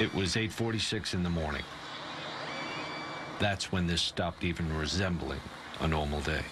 It was 8.46 in the morning. That's when this stopped even resembling a normal day.